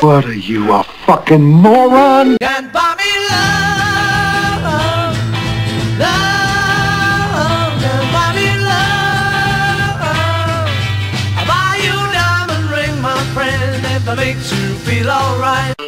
What are you, a fucking moron? And buy me love, love, and buy me love. I buy you a diamond ring, my friend, if it makes you feel alright.